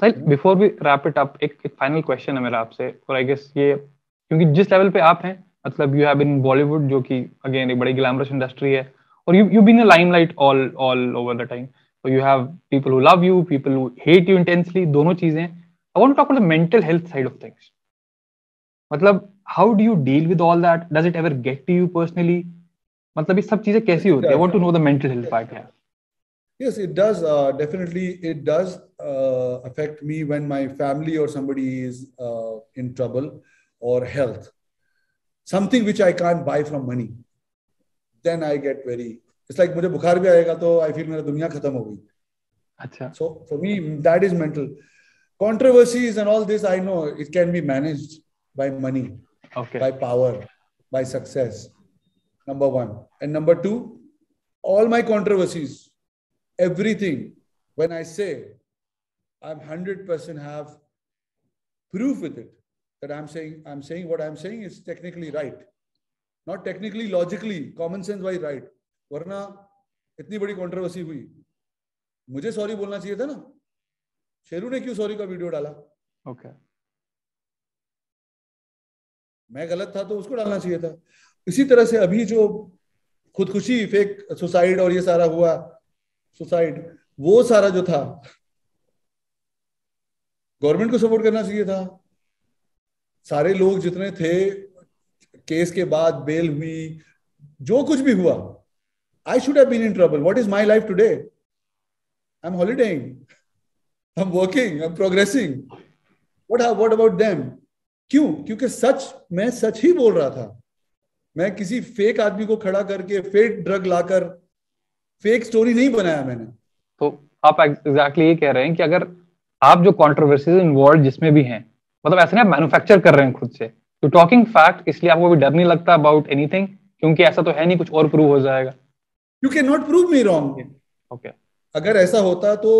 Sahil before we wrap it up एक final question है मेरा आपसे, और आई गेस ये, क्योंकि जिस लेवल पे आप हैं मतलब यू हैव बीन बॉलीवुड जो कि अगेन एक बड़ी ग्लैमरस इंडस्ट्री है, और you you been a limelight all all over the time you have people who love you people who hate you intensely दोनों चीज़ें. I want to talk about the mental health side of things मतलब how do you deal with all that does it ever get to you personally मतलब ये सब चीज़ें कैसी होती है? I want to know the mental health part यार yes it does uh, definitely it does uh, affect me when my family or somebody is uh, in trouble or health. Something which i can't buy from money then i get very it's like mujhe bukhar bhi aayega to i feel mera duniya khatam ho so for me that is mental. Controversies and all this i know it can be managed by money okay. by power by success number 1 and number 2 all my controversies everything. When I say I'm 100% have proof with it that I'm saying I'm saying what I'm saying is technically right. Not technically, logically, common sense wise right. वरना इतनी बड़ी controversy हुई मुझे sorry बोलना चाहिए था ना शेरू ने क्यों सॉरी का वीडियो डाला ओके okay. मैं गलत था तो उसको डालना चाहिए था इसी तरह से अभी जो खुदकुशी फेक सुसाइड और ये सारा हुआ सुसाइड, वो सारा जो था, गवर्नमेंट को सपोर्ट करना चाहिए था। सारे लोग जितने थे, केस के बाद बेल हुई, जो कुछ भी हुआ I should have been in trouble what is my life today I am holidaying I am working I am progressing what what about them क्यों? क्योंकि सच, मैं सच ही बोल रहा था। मैं किसी फेक आदमी को खड़ा करके फेक ड्रग लाकर फेक स्टोरी नहीं बनाया मैंने। तो आप एग्जैक्टली exactly ये कह रहे हैं कि अगर आप जो कॉन्ट्रोवर्सीज इन्वॉल्व जिसमें भी हैं मतलब ऐसे ना मैन्युफैक्चर कर रहे हैं खुद से तो टॉकिंग फैक्ट इसलिए आपको भी डर नहीं लगता अबाउट एनीथिंग क्योंकि ऐसा तो है नहीं कुछ और प्रूव हो जाएगा। You can not prove me wrong okay अगर ऐसा होता तो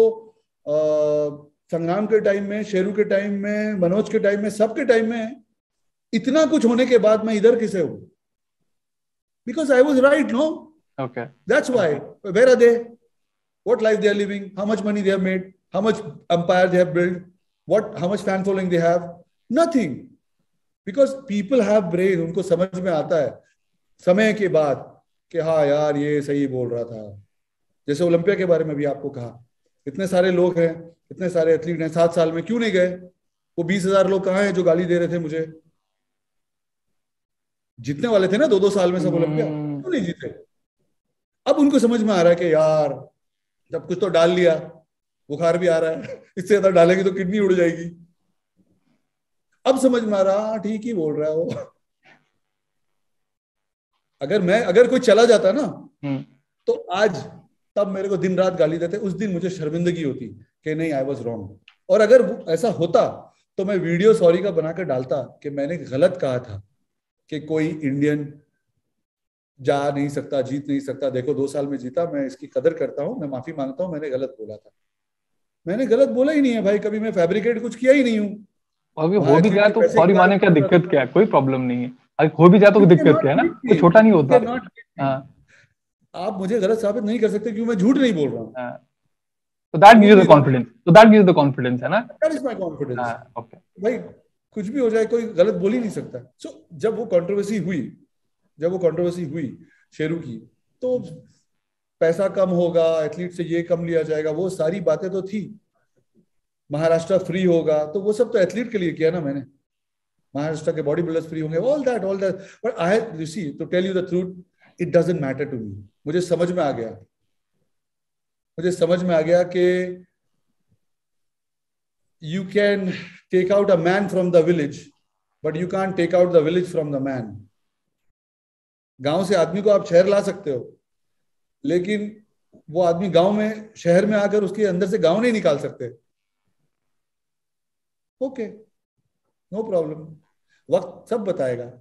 संग्राम के टाइम में शेरू के टाइम में मनोज के टाइम में सबके टाइम में इतना कुछ होने के बाद मैं इधर किसे हूँ? Because I was right no Okay. That's why. Where are they? What life they are living? How much money they have made? How much empire they have built? What? How much fan following they have? Nothing. Because people have brain. उनको समझ में आता है समय के बाद कि हाँ यार ये सही बोल रहा था जैसे ओलंपिया के बारे में भी आपको कहा इतने सारे लोग हैं इतने सारे एथलीट हैं सात साल में क्यों नहीं गए वो बीस हज़ार लोग कहाँ हैं जो गाली दे रहे थे मुझे जीतने वाले थे ना दो दो साल में सब ओलंपिया क्यों नहीं जीते अब उनको समझ में आ रहा है कि यार जब कुछ तो डाल लिया बुखार भी आ रहा है इससे ज़्यादा डालेंगे तो किडनी उड़ जाएगी। अब समझ में आ रहा हाँ, ठीक ही बोल रहा है वो। अगर मैं अगर कोई चला जाता ना हम्म। तो आज तब मेरे को दिन रात गाली देते उस दिन मुझे शर्मिंदगी होती कि नहीं आई वॉज़ रॉन्ग और अगर ऐसा होता तो मैं वीडियो सॉरी का बनाकर डालता कि मैंने गलत कहा था कि कोई इंडियन जा नहीं सकता जीत नहीं सकता। देखो दो साल में जीता मैं इसकी कदर करता हूँ मैं माफ़ी माँगता हूँ मैंने गलत बोला था। मैंने गलत बोला ही नहीं है भाई कभी मैं फैब्रिकेट कुछ किया ही नहीं हूँ। अभी हो भी तो सॉरी माने क्या दिक्कत क्या है? कोई प्रॉब्लम नहीं है। अगर हो भी जाए तो दिक्कत क्या है ना? कोई छोटा नहीं होता। हाँ। आप मुझे गलत साबित नहीं कर सकते क्यों? मैं झूठ नहीं बोल रहा हूँ। हाँ। तो दैट गिव्स द कॉन्फिडेंस तो दैट गिव्स द कॉन्फिडेंस है ना? That is my confidence okay भाई कुछ भी हो जाए कोई गलत बोल ही नहीं सकता। सो so, जब वो कंट्रोवर्सी हुई जब वो कंट्रोवर्सी हुई शेरू की तो पैसा कम होगा एथलीट से ये कम लिया जाएगा, वो सारी बातें तो थी। महाराष्ट्र फ्री होगा तो वो सब तो एथलीट के लिए किया ना मैंने। महाराष्ट्र के बॉडी बिल्डर्स फ्री होंगे all that all that but I you see to tell you the truth it doesn't matter to me मुझे समझ में आ गया। मुझे समझ में आ गया कि you can take out a man from the village but you can take out the village from the man गाँव से आदमी को आप शहर ला सकते हो, लेकिन वो आदमी गाँव में, शहर में आकर उसके अंदर से गाँव नहीं निकाल सकते। Okay, no problem. वक्त सब बताएगा।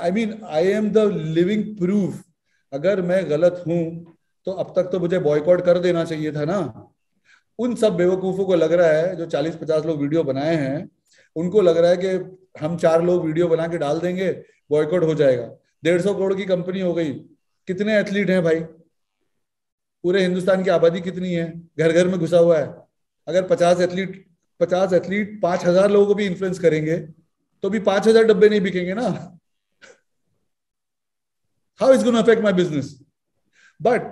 I mean I am the living proof अगर मैं गलत हूँ तो अब तक तो मुझे बॉयकॉट कर देना चाहिए था ना। उन सब बेवकूफों को लग रहा है, जो 40-50 लोग वीडियो बनाए हैं उनको लग रहा है कि हम चार लोग वीडियो बना के डाल देंगे बॉयकॉट हो जाएगा। डेढ़ सौ करोड़ की कंपनी हो गई। कितने एथलीट हैं भाई? पूरे हिंदुस्तान की आबादी कितनी है? घर घर में घुसा हुआ है। अगर पचास एथलीट पचास एथलीट पाँच हज़ार लोगों को भी इन्फ्लुएंस करेंगे तो भी पाँच हज़ार डब्बे नहीं बिकेंगे ना। How is gone affect my business but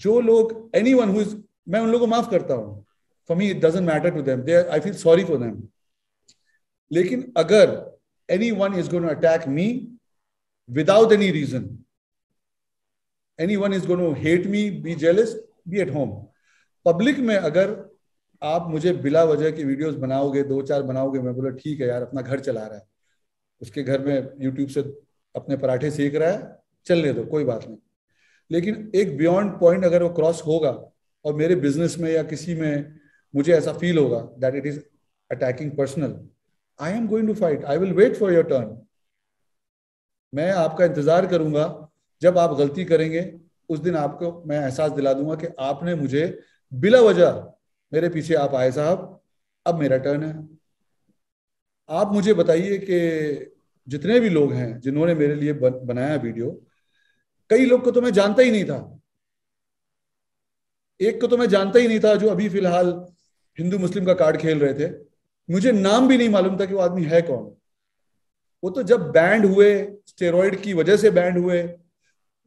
जो लोग एनी वन हु मैं उन लोगों को माफ़ करता हूँ। For me it doesn't matter to them they I feel sorry for them लेकिन अगर any one is gone attack me without any reason any one is gone hate me be jealous be at home public में अगर आप मुझे बिला वजह की videos बनाओगे, दो चार बनाओगे, मैं बोला, ठीक है यार, अपना घर चला रहा है। उसके घर में यूट्यूब से अपने पराठे सेक रहा है, चलने दो, कोई बात नहीं। लेकिन एक बियॉन्ड पॉइंट अगर वो क्रॉस होगा और मेरे बिज़नेस में या किसी में मुझे ऐसा फील होगा that it is attacking personal I am going to fight I will wait for your turn मैं आपका इंतज़ार करूँगा। जब आप गलती करेंगे, उस दिन आपको मैं एहसास दिला दूँगा कि आपने मुझे बिला वजह मेरे पीछे आप आए साहब। अब मेरा टर्न है। आप मुझे बताइए कि जितने भी लोग हैं, जिन्होंने मेरे लिए बनाया वीडियो, कई लोग को तो मैं जानता ही नहीं था। एक को तो मैं जानता ही नहीं था जो अभी फ़िलहाल हिंदू मुस्लिम का कार्ड खेल रहे थे। मुझे नाम भी नहीं मालूम था कि वो आदमी है कौन। वो तो जब बैंड हुए स्टेरॉइड की वजह से बैंड हुए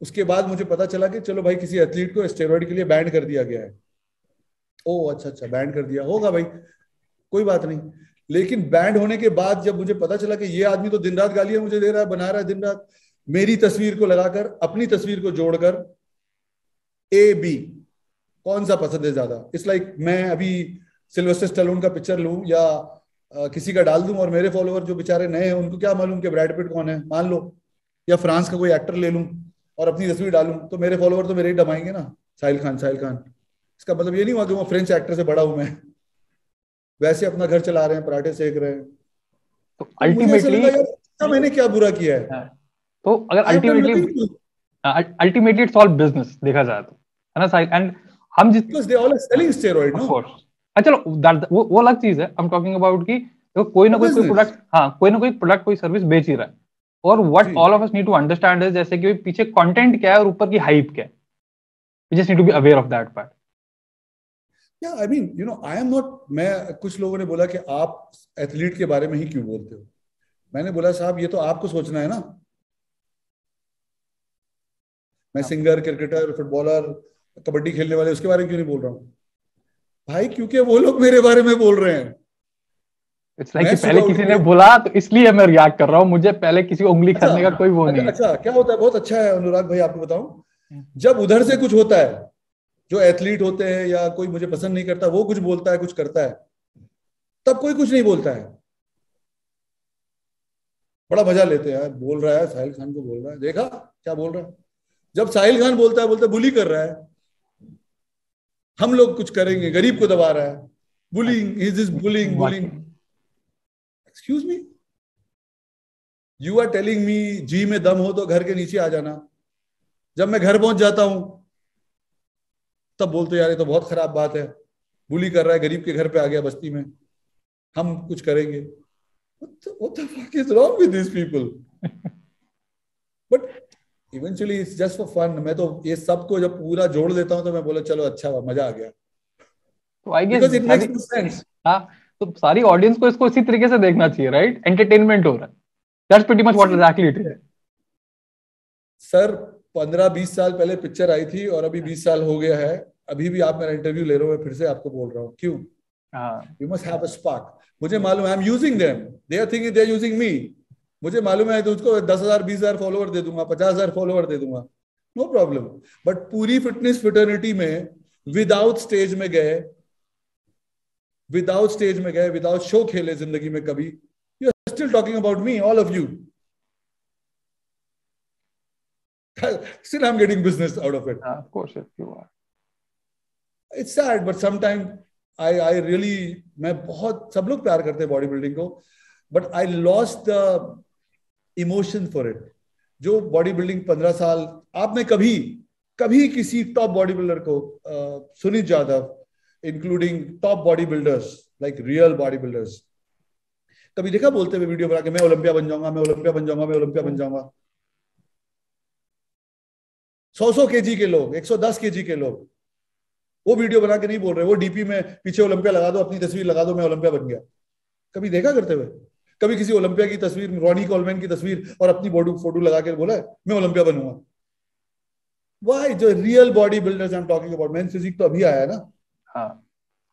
उसके बाद मुझे पता चला कि चलो भाई किसी एथलीट को स्टेरॉइड के लिए बैंड कर दिया गया है। ओ अच्छा अच्छा बैंड कर दिया। होगा भाई कोई बात नहीं। लेकिन बैंड होने के बाद जब मुझे पता चला कि ये आदमी तो दिन रात गालियाँ मुझे दे रहा है बना रहा है दिन रात मेरी तस्वीर को लगाकर अपनी तस्वीर को जोड़कर ए बी कौन सा पसंद है ज़्यादा? इट्स लाइक like, मैं अभी सिल्वेस्टर स्टेलोन का पिक्चर लू या आ, किसी का डाल दूँ और मेरे फॉलोअर जो बेचारे नए हैं उनको क्या मालूम कि ब्रैड पिट कौन है? मान लो। या फ्रांस का कोई एक्टर ले लूँ और अपनी तस्वीर डालूं तो मेरे फॉलोअर तो मेरे ही डबाएँगे ना? साहिल खान साहिल खान। इसका मतलब ये नहीं हुआ कि वो फ्रेंच एक्टर से बड़ा हूँ मैं। वैसे अपना घर चला रहे हैं पराठे सेक रहे हैं। तो अल्टीमेटली तो मैंने क्या बुरा किया है? हाँ, तो अगर ultimately ultimately it's all business देखा जाए तो। है ना साइड एंड हम जिस they all are selling steroid no of अच्छा चलो दैट वो वो अलग चीज़ है। आई एम टॉकिंग अबाउट कि तो कोई ना कोई कोई प्रोडक्ट हाँ कोई ना कोई प्रोडक्ट कोई सर्विस बेच ही रहा है। और what all of us need to understand is जैसे कि पीछे कंटेंट क्या है और ऊपर की हाइप क्या है। We just need to be aware of that part या I mean you know I am not मैं कुछ लोगों ने बोला कि आप एथलीट के बारे में ही क्यों बोलते हो? मैंने बोला साहब ये तो आपको सोचना है ना। मैं सिंगर क्रिकेटर फुटबॉलर कबड्डी खेलने वाले उसके बारे में क्यों नहीं बोल रहा हूँ? भाई क्योंकि वो लोग मेरे बारे में बोल रहे हैं। It's like कि पहले किसी ने बोला तो इसलिए मैं रिएक्ट कर रहा हूँ। मुझे पहले किसी को उंगली अच्छा, करने का कोई वो अच्छा, नहीं अच्छा क्या होता है? बहुत अच्छा है अनुराग भाई आपको बताऊँ। हम्म। जब उधर से कुछ होता है जो एथलीट होते हैं या कोई मुझे पसंद नहीं करता वो कुछ बोलता है कुछ करता है तब कोई कुछ नहीं बोलता है। बड़ा मज़ा लेते हैं बोल रहा है साहिल खान को बोल रहा है। देखा क्या बोल रहा है? जब साहिल खान बोलता है बोलता है बुली कर रहा है। हम लोग कुछ करेंगे गरीब को दबा रहा है। Bullying is is bullying bullying excuse me you are telling me जी में दम हो तो घर के नीचे आ जाना। जब मैं घर पहुँच जाता हूँ तब बोलते यार ये तो बहुत खराब बात है। बुली कर रहा है गरीब के घर पे आ गया बस्ती में। हम कुछ करेंगे। What the fuck is wrong with these people? eventually it's just for fun. मैं तो ये सबको जब पूरा जोड़ देता हूँ तो मैं बोला चलो अच्छा मज़ा आ गया. तो I guess it makes sense हाँ तो सारी ऑडियंस को इसको इसी तरीके से देखना चाहिए राइट एंटरटेनमेंट हो रहा है। That's pretty much what exactly it is sir पंद्रह बीस साल पहले पिक्चर आई थी और अभी बीस साल हो गया है। अभी भी आप मेरा इंटरव्यू ले रहे हो मैं फिर से आपको बोल रहा हूँ। क्यों? You must have a spark मुझे मालूम I am using them they are thinking they are using me मुझे मालूम है तो उसको दस हज़ार बीस हज़ार फॉलोअर दे दूँगा पचास हज़ार फॉलोअर दे दूँगा नो प्रॉब्लम बट पूरी फिटनेस फिटर्निटी में विदाउट स्टेज में गए विदाउट स्टेज में गए विदाउट शो खेले ज़िंदगी में कभी you are still talking about me all of you still I'm getting business out of it. Uh, of course, if you are. It's sad, but sometimes I I really मैं बहुत सब लोग प्यार करते हैं बॉडी बिल्डिंग को but I lost the emotion for it. जो body building पंद्रह साल, आपने कभी कभी किसी टॉप बॉडी बिल्डर को Sunit Jadhav including top body builders like real body builders कभी देखा बोलते हुए वीडियो बना के, मैं ओलंपिया बन जाऊँगा, मैं ओलंपिया बन जाऊँगा, मैं ओलंपिया बन जाऊँगा सौ सौ के के लोग, एक सौ दस के के लोग, वो वीडियो बना के नहीं बोल रहे, वो डीपी में पीछे ओलंपिया लगा दो, अपनी तस्वीर लगा दो, मैं ओलंपिया बन गया। कभी देखा करते हुए? कभी किसी ओलंपिया की तस्वीर रॉनी कॉलमैन की तस्वीर और अपनी बॉडी फ़ोटो लगा के बोला है मैं ओलंपिया बनूँगा. वाई जो real body builders I am talking about men physique तो अभी आया है ना। हाँ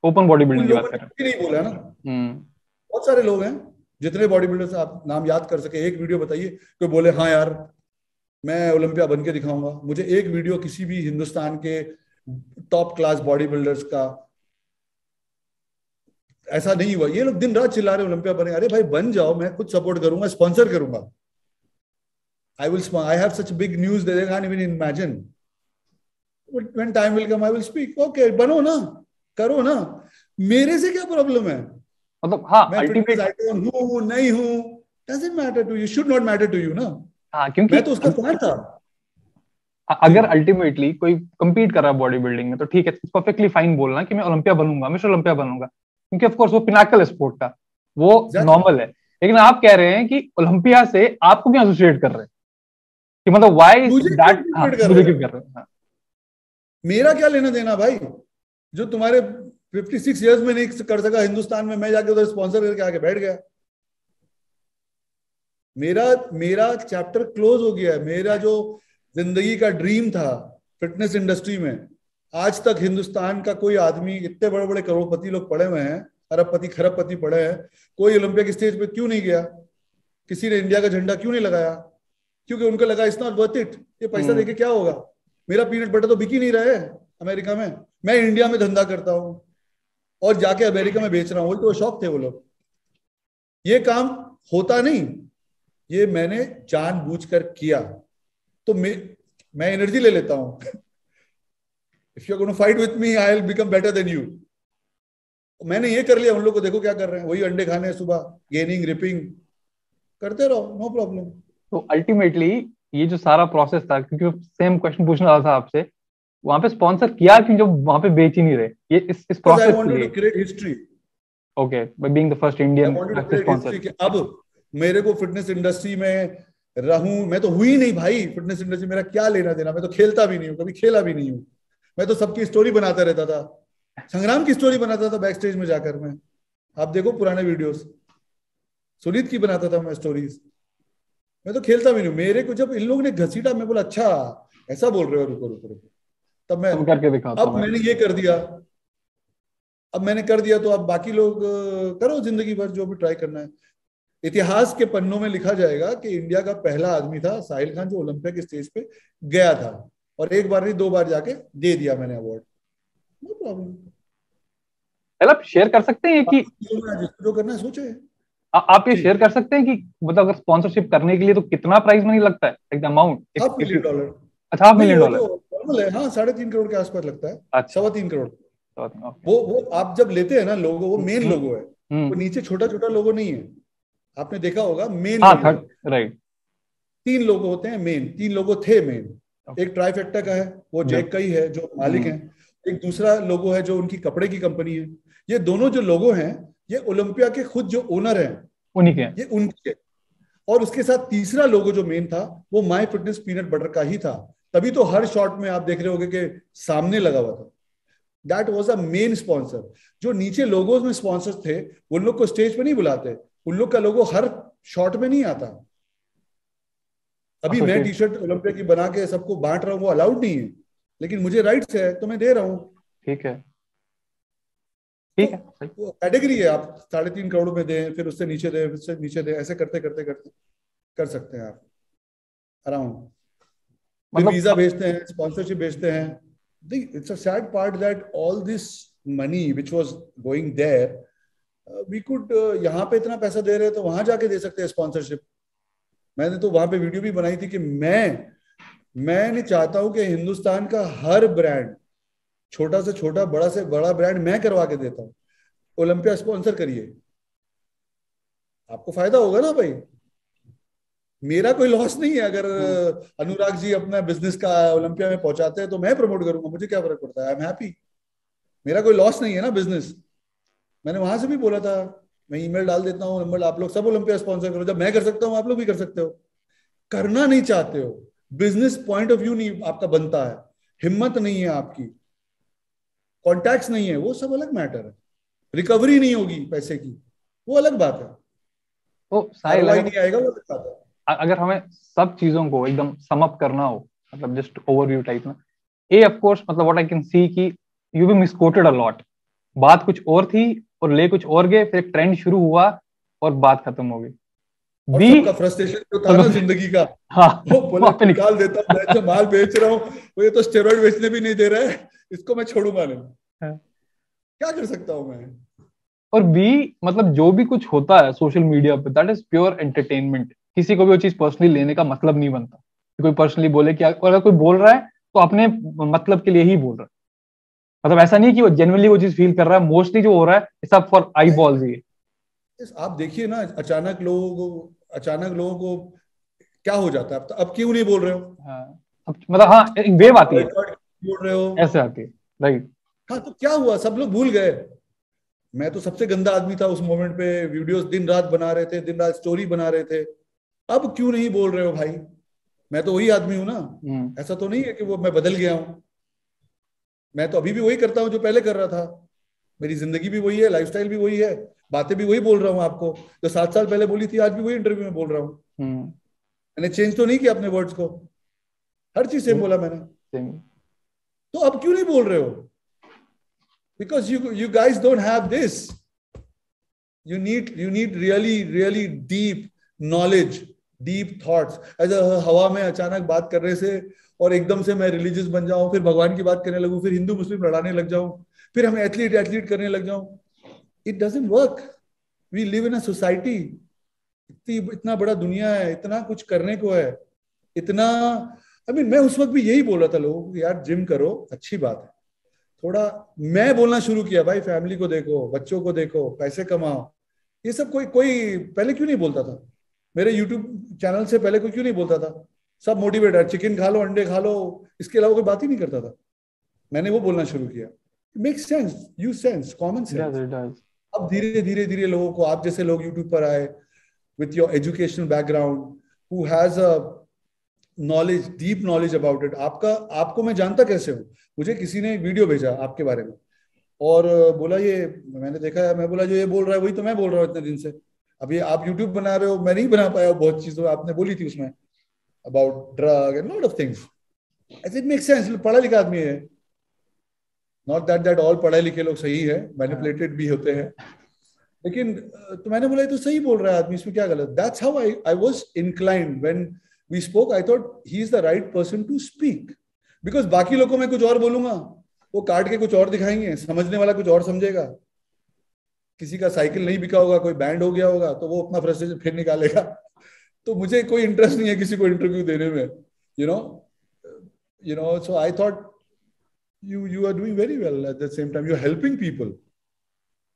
ओपन बॉडी बिल्डिंग की बात कर रहे नहीं बोला ना। हम्म। बहुत सारे लोग हैं जितने बॉडी बिल्डर्स आप नाम याद कर सके एक वीडियो बताइए कोई बोले हाँ यार मैं ओलंपिया बन के दिखाऊँगा। मुझे एक वीडियो किसी भी हिंदुस्तान के टॉप क्लास बॉडी बिल्डर्स का ऐसा नहीं हुआ। ये लोग दिन रात चिल्ला रहे ओलंपिया बने अरे भाई बन जाओ मैं खुद सपोर्ट करूँगा स्पॉन्सर करूँगा। I will I have such big news they can even imagine when time will come I will speak okay बनो ना करो ना। मेरे से क्या प्रॉब्लम है? मतलब हाँ अल्टीमेट हूँ नहीं हूँ। Doesn't matter to you should not matter to you ना। हाँ क्योंकि मैं तो उसका फ़ैन था। अगर अल्टीमेटली कोई कम्पीट कर रहा है बॉडी बिल्डिंग में तो ठीक है परफेक्टली फाइन बोलना कि मैं ओलंपिया बनूँगा मिस्टर ओलंपिया बनूँगा। क्योंकि ऑफ़ कोर्स वो पिनाकल स्पोर्ट का वो नॉर्मल है। लेकिन आप कह रहे हैं कि ओलंपिया से आपको क्यों एसोसिएट कर रहे हैं? कि मतलब वाई दैट मुझे क्यों कर रहे हैं? हाँ। मेरा क्या लेना देना भाई? जो तुम्हारे 56 इयर्स में नहीं कर सका हिंदुस्तान में मैं जाके उधर स्पॉन्सर करके आके बैठ गया। मेरा मेरा चैप्टर क्लोज हो गया है। मेरा जो ज़िंदगी का ड्रीम था फिटनेस इंडस्ट्री में आज तक हिंदुस्तान का कोई आदमी इतने बड़े बड़े करोड़पति लोग पड़े हुए हैं अरबपति खरबपति पड़े हैं कोई ओलंपिक स्टेज पे क्यों नहीं गया? किसी ने इंडिया का झंडा क्यों नहीं लगाया? क्योंकि उनको लगा इट्स नॉट वर्थ इट ये पैसा हम्म। देके क्या होगा? मेरा पीनट बटर तो बिक ही नहीं रहे अमेरिका में। मैं इंडिया में धंधा करता हूँ और जाके अमेरिका में बेच रहा हूँ। तो शौक थे वो लोग। ये काम होता नहीं। ये मैंने जानबूझकर किया। तो मैं मैं एनर्जी ले लेता हूँ। If you gonna fight with me I will become better than you मैंने ये कर लिया उन लोग को देखो क्या कर रहे हैं। वही अंडे खाने सुबह गेनिंग रिपिंग करते रहो नो प्रॉब्लम तो अल्टीमेटली ये जो सारा प्रोसेस था क्योंकि सेम क्वेश्चन पूछना था आपसे वहाँ पे स्पॉन्सर किया कि जो वहाँ पे बेच ही नहीं रहे? ये इस इस प्रोसेस के लिए। Create history okay by being the first Indian sponsor अब मेरे को फिटनेस इंडस्ट्री में रहूँ मैं तो हुई नहीं भाई। फिटनेस इंडस्ट्री मेरा क्या लेना देना मैं तो खेलता भी नहीं हूँ कभी खेला भी नहीं हूँ। मैं तो सबकी स्टोरी बनाता रहता था। संग्राम की स्टोरी बनाता था बैक स्टेज में जाकर मैं। आप देखो पुराने वीडियोस सुनीत की बनाता था मैं स्टोरीज मैं तो खेलता भी नहीं मेरे को जब इन लोगों ने घसीटा मैं बोला अच्छा ऐसा बोल रहे हो रुको रुको रुको। तब मैं करके अब मैंने ये कर दिया। अब मैंने कर दिया तो अब बाकी लोग करो ज़िंदगी भर जो भी ट्राई करना है। इतिहास के पन्नों में लिखा जाएगा कि इंडिया का पहला आदमी था साहिल खान जो ओलंपिक स्टेज पे गया था। और एक बार नहीं दो बार जाके दे दिया मैंने अवार्ड नो प्रॉब्लम आप शेयर कर सकते हैं कि जो करना है सोचे। आ, आप ये शेयर कर सकते हैं कि मतलब अगर स्पॉन्सरशिप करने के लिए तो कितना प्राइस मनी लगता है? एक अमाउंट हाफ़ मिलियन डॉलर अच्छा हाफ़ मिलियन डॉलर नॉर्मल है। हाँ साढ़े तीन करोड़ के आसपास लगता है। अच्छा। सवा तीन करोड़। वो वो आप जब लेते हैं ना लोगो वो मेन लोगो हम्म। है। हम्म। वो नीचे छोटा छोटा लोगो नहीं है। आपने देखा होगा मेन हाँ, राइट तीन लोगो होते हैं मेन तीन लोगो थे मेन एक ट्राइफेक्टा का है वो जैक का ही है जो मालिक हम्म। है। एक दूसरा लोगो है जो उनकी कपड़े की कंपनी है। ये दोनों जो लोगो हैं ये ओलंपिया के खुद जो ओनर हैं उन्हीं के ये उनके और उसके साथ तीसरा लोगो जो मेन था वो माई फिटनेस पीनट बटर का ही था। तभी तो हर शॉट में आप देख रहे होगे कि सामने लगा हुआ था। That was a main sponsor जो नीचे लोगों में स्पॉन्सर थे उन लोग को स्टेज पे नहीं बुलाते। उन लोग का लोगो हर शॉट में नहीं आता। अभी मैं टी शर्ट ओलंपिया की बना के सबको बांट रहा हूँ वो अलाउड नहीं है। लेकिन मुझे राइट्स है तो मैं दे रहा हूँ। ठीक है। ठीक है कैटेगरी है आप साढ़े तीन करोड़ में दें फिर उससे नीचे दे उससे नीचे दे ऐसे करते करते करते कर सकते हैं आप। अराउंड मतलब वीज़ा भेजते हैं स्पॉन्सरशिप भेजते हैं। It's a sad part that all this money which was going there we could यहाँ पे इतना पैसा दे रहे हैं तो वहाँ जाके दे सकते हैं स्पॉन्सरशिप मैंने तो वहाँ पे वीडियो भी बनाई थी कि मैं मैं नहीं चाहता हूँ कि हिंदुस्तान का हर ब्रांड छोटा से छोटा बड़ा से बड़ा ब्रांड मैं करवा के देता हूँ। ओलंपिया स्पॉन्सर करिए। आपको फ़ायदा होगा ना भाई। मेरा कोई लॉस नहीं है। अगर हम्म। अनुराग जी अपना बिज़नेस का ओलंपिया में पहुंचाते हैं तो मैं प्रमोट करूँगा। मुझे क्या फ़र्क पड़ता है? आई एम हैप्पी मेरा कोई लॉस नहीं है ना बिज़नेस मैंने वहाँ से भी बोला था। मैं ईमेल डाल देता हूँ नंबर आप लोग सब ओलंपिया स्पॉन्सर करो। जब मैं कर सकता हूँ आप लोग भी कर सकते हो। करना नहीं चाहते हो। बिज़नेस पॉइंट ऑफ़ व्यू नहीं आपका बनता है। हिम्मत नहीं है आपकी। कॉन्टैक्ट नहीं है। वो सब अलग मैटर है। रिकवरी नहीं होगी पैसे की। वो अलग बात है। तो नहीं आएगा वो अलग बात है। अगर हमें सब चीज़ों को एकदम समअप करना हो मतलब जस्ट ओवरव्यू टाइप में। ए ऑफ़ कोर्स मतलब व्हाट आई कैन सी कि you be misquoted a lot बात कुछ और थी और ले कुछ और गए फिर ट्रेंड शुरू हुआ और बात खत्म हो गई। बी का फ्रस्ट्रेशन जो था ना ज़िंदगी का हाँ वो बोले निकाल देता मैं जो माल बेच रहा हूँ वो ये तो स्टेरॉइड बेचने भी नहीं दे रहा है इसको मैं छोड़ूँगा नहीं। हाँ. क्या कर सकता हूँ मैं? और बी मतलब जो भी कुछ होता है सोशल मीडिया पे दैट इज़ प्योर एंटरटेनमेंट किसी को भी वो चीज़ पर्सनली लेने का मतलब नहीं बनता। कोई पर्सनली बोले कि अगर कोई बोल रहा है तो अपने मतलब के लिए ही बोल रहा है। मतलब ऐसा नहीं कि वो जेनवनली वो चीज़ फील कर रहा है मोस्टली जो हो रहा है सब फॉर आई बॉल्स ही आप देखिए ना अचानक लोगों को अचानक लोगों को क्या हो जाता है? अब, अब क्यों नहीं बोल रहे हो? हाँ, मतलब हाँ एक वेव आती है। बोल रहे हो। ऐसे आती है राइट हाँ तो क्या हुआ? सब लोग भूल गए। मैं तो सबसे गंदा आदमी था उस मोमेंट पे वीडियोस दिन रात बना रहे थे दिन रात स्टोरी बना रहे थे। अब क्यों नहीं बोल रहे हो भाई? मैं तो वही आदमी हूँ ना। हम्म। ऐसा तो नहीं है कि वो मैं बदल गया हूँ। मैं तो अभी भी वही करता हूँ जो पहले कर रहा था। मेरी ज़िंदगी भी वही है लाइफस्टाइल भी वही है बातें भी वही बोल रहा हूँ आपको। जो सात साल पहले बोली थी आज भी वही इंटरव्यू में बोल रहा हूँ। हम्म। मैंने चेंज तो नहीं किया अपने वर्ड्स को। हर चीज़ सेम बोला मैंने। तो अब क्यों नहीं बोल रहे हो? Because you you guys don't have this you need you need really really deep knowledge deep thoughts ऐसा हवा में अचानक बात करने से और एकदम से मैं रिलीजियस बन जाऊँ फिर भगवान की बात करने लगूं फिर हिंदू मुस्लिम लड़ाने लग जाऊँ फिर हम एथलीट एथलीट करने लग जाऊँ। It doesn't work we live in a society इतनी इतना बड़ा दुनिया है इतना कुछ करने को है इतना आई I मीन mean, मैं उस वक्त भी यही बोल रहा था लोगों को यार जिम करो अच्छी बात है। थोड़ा मैं बोलना शुरू किया भाई फैमिली को देखो बच्चों को देखो पैसे कमाओ। ये सब कोई कोई पहले क्यों नहीं बोलता था? मेरे यूट्यूब चैनल से पहले कोई क्यों नहीं बोलता था? सब मोटिवेट है चिकन खा लो अंडे खा लो इसके अलावा कोई बात ही नहीं करता था। मैंने वो बोलना शुरू किया। Make sense you sense common sense अब धीरे धीरे धीरे लोगों को आप जैसे लोग यूट्यूब पर आए with your educational background who has a knowledge deep knowledge about it आपका आपको मैं जानता कैसे हूँ? मुझे किसी ने वीडियो भेजा आपके बारे में। और बोला ये मैंने देखा मैं बोला जो ये बोल रहा है वही तो मैं बोल रहा हूँ इतने दिन से। अभी आप यूट्यूब बना रहे हो, मैं नहीं बना पाया बहुत चीज़ों आपने बोली थी उसमें about drug and lot of things it make sense पढ़ा लिखा आदमी है. नॉट दैट दैट ऑल पढ़े लिखे लोग सही है मैनिपुलेटेड भी होते हैं। लेकिन तो मैंने बोला तो सही बोल रहा है आदमी, इसमें क्या गलत? That's how I I was inclined when we spoke I thought he is the right person to speak because बाकी लोगों में कुछ और बोलूँगा, वो काट के कुछ और दिखाएँगे, समझने वाला कुछ और समझेगा। किसी का साइकिल नहीं बिका होगा कोई बैंड हो गया होगा तो वो अपना फ्रस्ट्रेशन फिर निकालेगा। तो मुझे कोई इंटरेस्ट नहीं है किसी को इंटरव्यू देने में you know you know so I thought you you are doing very well at the same time. You're helping people.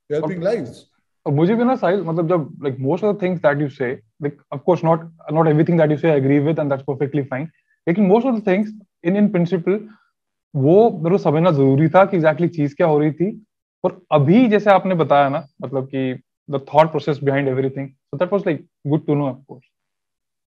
You're helping okay. lives. मुझे भी ना साहिल मतलब जब like most of the things that you say like of course not not everything that you say I agree with and that's perfectly fine लेकिन most of the things in in principle वो मेरे को समझना ज़रूरी था कि exactly exactly चीज़ क्या हो रही थी। और अभी जैसे आपने बताया ना मतलब कि the thought process behind everything so that was like good to know of course